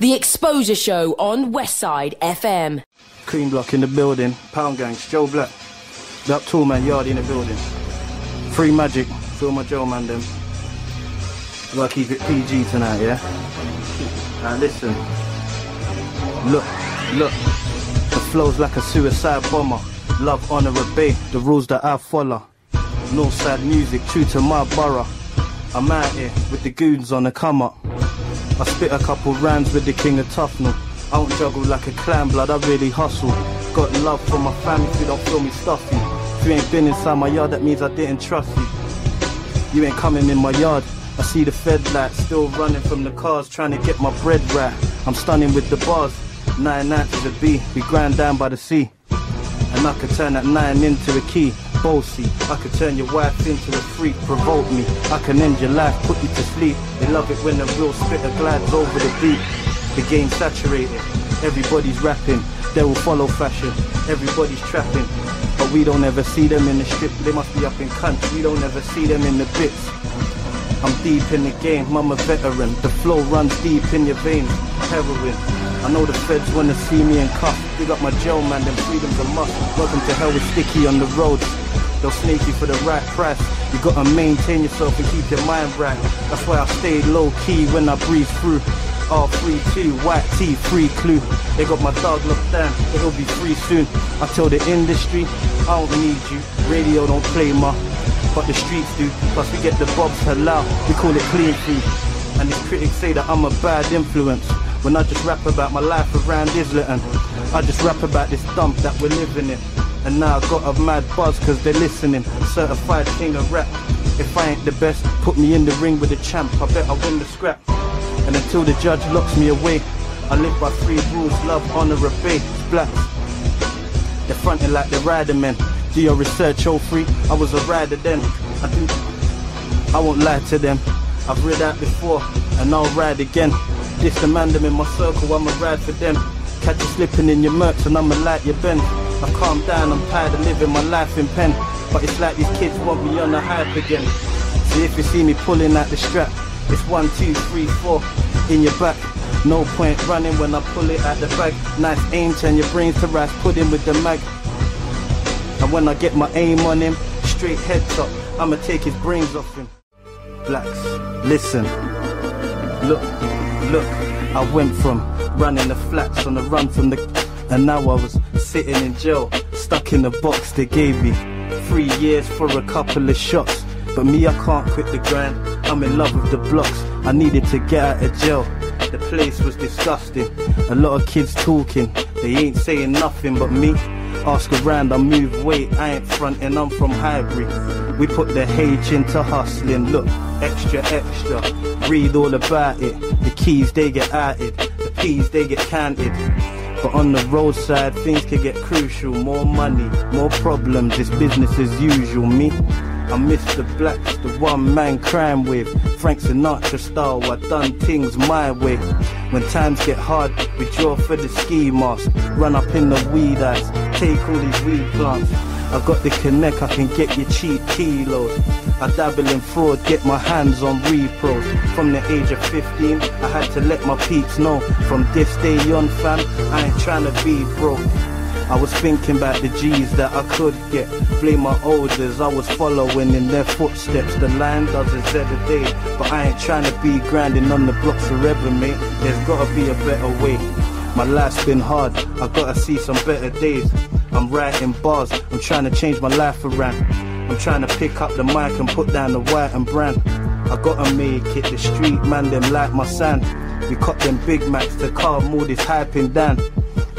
The Xposure Show on Westside FM. Cream Block in the building. Pound Gangs. Joe Black. That tall man yard in the building. Free Magic. Feel my Joe man them. Gotta keep it PG tonight, yeah? Now listen. Look, look. The flow's like a suicide bomber. Love, honor, obey. The rules that I follow. Northside music, true to my borough. I'm out here with the goons on the come up. I spit a couple rhymes with the king of Tufnell. I don't juggle like a clan blood, I really hustle. Got love for my family if you don't feel me stuffy. If you ain't been inside my yard, that means I didn't trust you. You ain't coming in my yard. I see the Fed lights still running from the cars, trying to get my bread right. I'm stunning with the bars. Nine ounces of B, we grind down by the sea. And I could turn that nine into a key. Bossy, I could turn your wife into a freak, provoke me. I can end your life, put you to sleep. They love it when the real spitter glides over the beat. The game's saturated, everybody's rapping. They will follow fashion, everybody's trapping. But we don't ever see them in the strip, they must be up in country. We don't ever see them in the bits. I'm deep in the game, I'm a veteran. The flow runs deep in your veins. Heroin. I know the feds wanna see me in cuff. Big up my jail, man, them freedom's a must. Welcome to hell with sticky on the road. They'll snake you for the right price. You gotta maintain yourself and keep your mind right. That's why I stayed low key when I breathe through. All free too, white tea, free clue. They got my dog locked down, it'll be free soon. I tell the industry, I don't need you. Radio don't play my but the streets do. Plus we get the bobs halal, we call it clean food. And these critics say that I'm a bad influence. When I just rap about my life around Islington. I just rap about this dump that we're living in. And now I got a mad buzz cause they're listening. Certified king of rap. If I ain't the best, put me in the ring with the champ. I bet I win the scrap. And until the judge locks me away, I live by three rules, love, honor, obey. Black. They're fronting like the rider men. Do your research, old freak. I was a rider then. I do. I won't lie to them. I've read out before, and I'll ride again. This the man them in my circle, I'ma ride for them. Catch you slipping in your merch, and I'ma light your bend. I've calmed down, I'm tired of living my life in pen. But it's like these kids want me on the hype again. See if you see me pulling out the strap, it's one, two, three, four in your back. No point running when I pull it out the bag. Nice aim, turn your brains to rice pudding with the mag. And when I get my aim on him, straight head top, I'ma take his brains off him. Blacks, listen, look, look, I went from running the flats on the run from the. And now I was sitting in jail, stuck in the box they gave me. Three years for a couple of shots. But me, I can't quit the grind. I'm in love with the blocks. I needed to get out of jail. The place was disgusting. A lot of kids talking, they ain't saying nothing but me. Ask around, I move weight, I ain't fronting, I'm from Highbury. We put the H into hustling, look, extra, extra. Read all about it. The keys, they get outed. The P's, they get counted. But on the roadside, things can get crucial. More money, more problems, it's business as usual. Me, I'm Mr. Blacks, the one man crime with Frank Sinatra style. I done things my way. When times get hard, we draw for the ski mask. Run up in the weed ass, take all these weed plants. I got the connect, I can get you cheap kilos. I dabble in fraud, get my hands on repros. From the age of 15, I had to let my peeps know. From this day on, fam, I ain't trying to be broke. I was thinking about the G's that I could get. Blame my elders, I was following in their footsteps. The line does it every day, but I ain't trying to be grinding on the blocks forever, mate. There's gotta be a better way. My life's been hard, I gotta see some better days. I'm writing bars, I'm trying to change my life around. I'm trying to pick up the mic and put down the white and brand. I gotta make it, the street man, them like my sand. We cut them Big Macs to calm all this hyping down.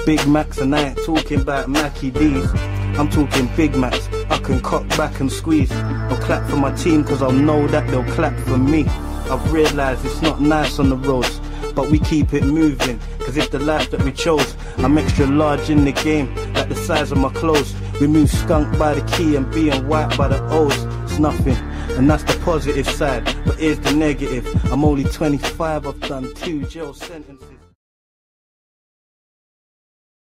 Big Macs and I ain't talking about Mackie D's. I'm talking Big Macs. I can cock back and squeeze. I'll clap for my team cause I'll know that they'll clap for me. I've realized it's not nice on the roads, but we keep it moving. Cause it's the life that we chose. I'm extra large in the game, like the size of my clothes. We move skunk by the key and being white by the O's. It's nothing. And that's the positive side, but here's the negative. I'm only 25, I've done two jail sentences.